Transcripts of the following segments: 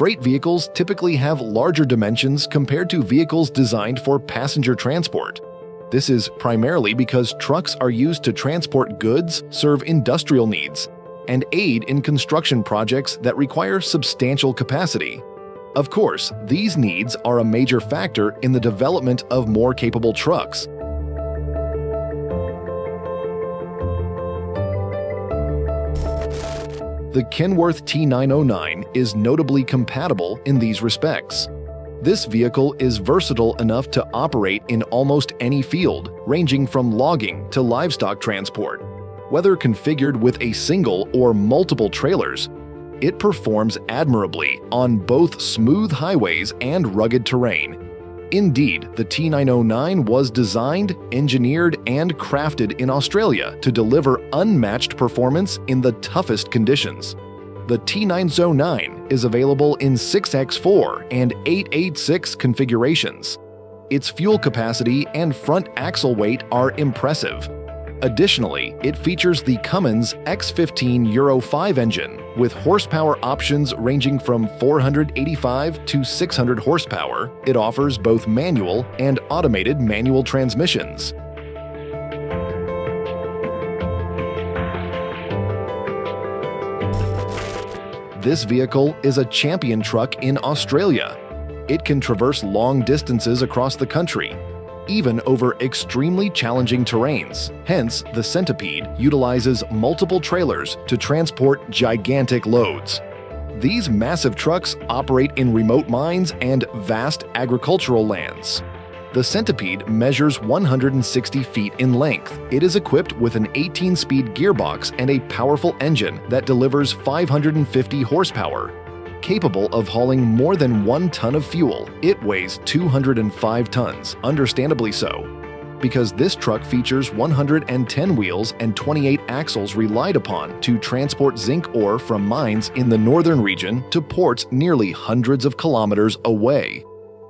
Freight vehicles typically have larger dimensions compared to vehicles designed for passenger transport. This is primarily because trucks are used to transport goods, serve industrial needs, and aid in construction projects that require substantial capacity. Of course, these needs are a major factor in the development of more capable trucks. The Kenworth T909 is notably compatible in these respects. This vehicle is versatile enough to operate in almost any field, ranging from logging to livestock transport. Whether configured with a single or multiple trailers, it performs admirably on both smooth highways and rugged terrain. Indeed, the T909 was designed, engineered, and crafted in Australia to deliver unmatched performance in the toughest conditions. The T909 is available in 6x4 and 886 configurations. Its fuel capacity and front axle weight are impressive, Additionally, it features the Cummins X15 Euro 5 engine with horsepower options ranging from 485 to 600 horsepower. It offers both manual and automated manual transmissions. This vehicle is a champion truck in Australia. It can traverse long distances across the country even over extremely challenging terrains. Hence, the Centipede utilizes multiple trailers to transport gigantic loads. These massive trucks operate in remote mines and vast agricultural lands. The Centipede measures 160 feet in length. It is equipped with an 18-speed gearbox and a powerful engine that delivers 550 horsepower, capable of hauling more than one ton of fuel. It weighs 205 tons, understandably so, because this truck features 110 wheels and 28 axles relied upon to transport zinc ore from mines in the northern region to ports nearly hundreds of kilometers away.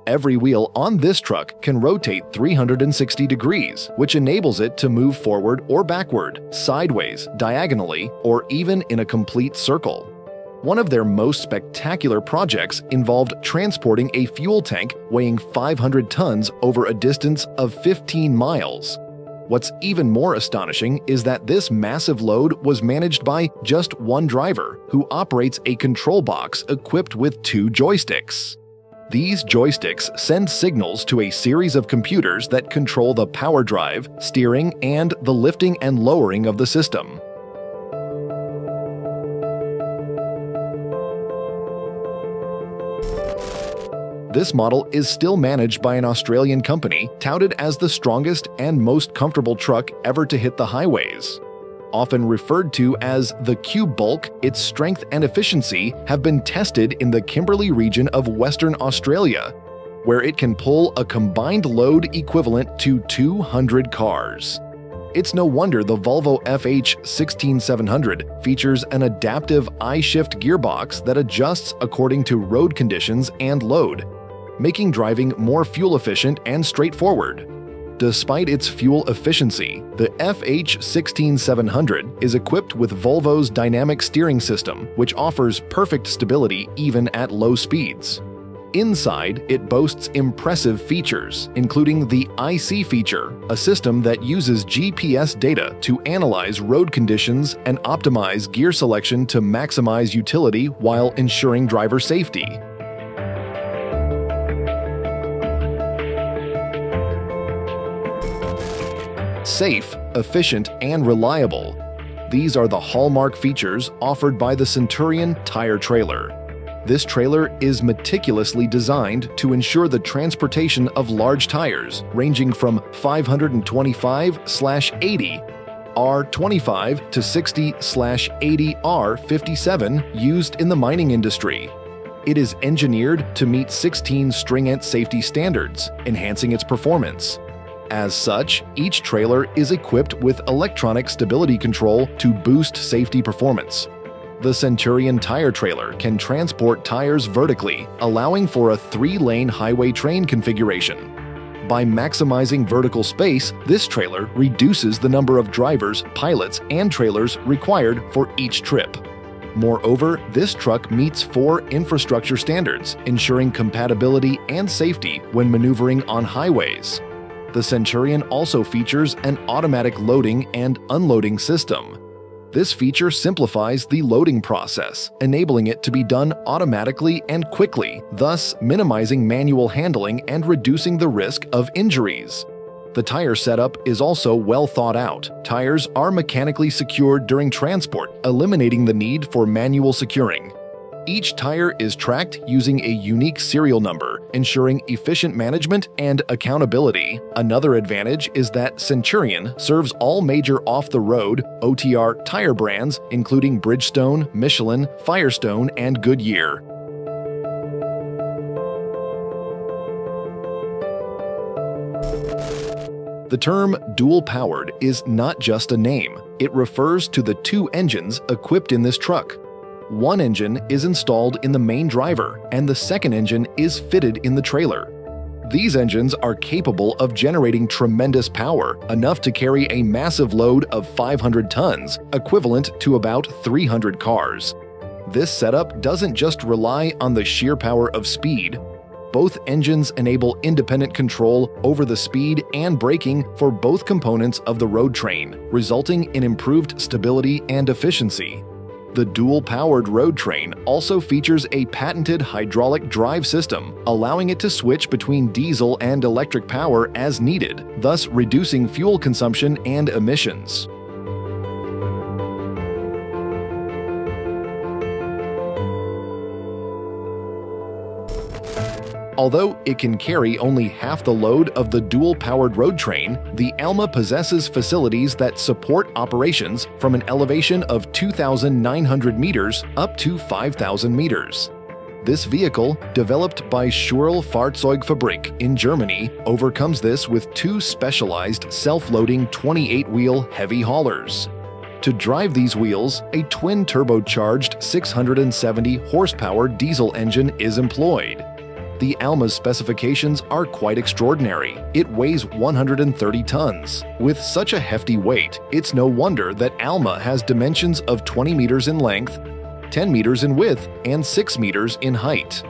Every wheel on this truck can rotate 360 degrees, which enables it to move forward or backward, sideways, diagonally, or even in a complete circle. One of their most spectacular projects involved transporting a fuel tank weighing 500 tons over a distance of 15 miles. What's even more astonishing is that this massive load was managed by just one driver, who operates a control box equipped with two joysticks. These joysticks send signals to a series of computers that control the power drive, steering, and the lifting and lowering of the system. This model is still managed by an Australian company touted as the strongest and most comfortable truck ever to hit the highways. Often referred to as the Q Bulk, its strength and efficiency have been tested in the Kimberley region of Western Australia, where it can pull a combined load equivalent to 200 cars. It's no wonder the Volvo FH 16700 features an adaptive I-shift gearbox that adjusts according to road conditions and load, making driving more fuel efficient and straightforward. Despite its fuel efficiency, the FH16700 is equipped with Volvo's dynamic steering system, which offers perfect stability even at low speeds. Inside, it boasts impressive features, including the I-See feature, a system that uses GPS data to analyze road conditions and optimize gear selection to maximize utility while ensuring driver safety. Safe, efficient, and reliable. These are the hallmark features offered by the Centurion tire trailer. This trailer is meticulously designed to ensure the transportation of large tires ranging from 525/80 R25 to 60/80 R57 used in the mining industry. It is engineered to meet 16 stringent safety standards, enhancing its performance. As such, each trailer is equipped with electronic stability control to boost safety performance. The Centurion tire trailer can transport tires vertically, allowing for a three-lane highway train configuration. By maximizing vertical space, this trailer reduces the number of drivers, pilots, and trailers required for each trip. Moreover, this truck meets four infrastructure standards, ensuring compatibility and safety when maneuvering on highways. The Centurion also features an automatic loading and unloading system. This feature simplifies the loading process, enabling it to be done automatically and quickly, thus minimizing manual handling and reducing the risk of injuries. The tire setup is also well thought out. Tires are mechanically secured during transport, eliminating the need for manual securing. Each tire is tracked using a unique serial number, ensuring efficient management and accountability. Another advantage is that Centurion serves all major off-the-road OTR tire brands including Bridgestone, Michelin, Firestone, and Goodyear. The term dual powered is not just a name, it refers to the two engines equipped in this truck. One engine is installed in the main driver, and the second engine is fitted in the trailer. These engines are capable of generating tremendous power, enough to carry a massive load of 500 tons, equivalent to about 300 cars. This setup doesn't just rely on the sheer power of speed, both engines enable independent control over the speed and braking for both components of the road train, resulting in improved stability and efficiency. The dual-powered road train also features a patented hydraulic drive system, allowing it to switch between diesel and electric power as needed, thus reducing fuel consumption and emissions. Although it can carry only half the load of the dual-powered road train, the Alma possesses facilities that support operations from an elevation of 2,900 meters up to 5,000 meters. This vehicle, developed by Scheuerle Fahrzeugfabrik in Germany, overcomes this with two specialized self-loading 28-wheel heavy haulers. To drive these wheels, a twin-turbocharged 670 horsepower diesel engine is employed. The Alma's specifications are quite extraordinary. It weighs 130 tons. With such a hefty weight, it's no wonder that Alma has dimensions of 20 meters in length, 10 meters in width, and 6 meters in height.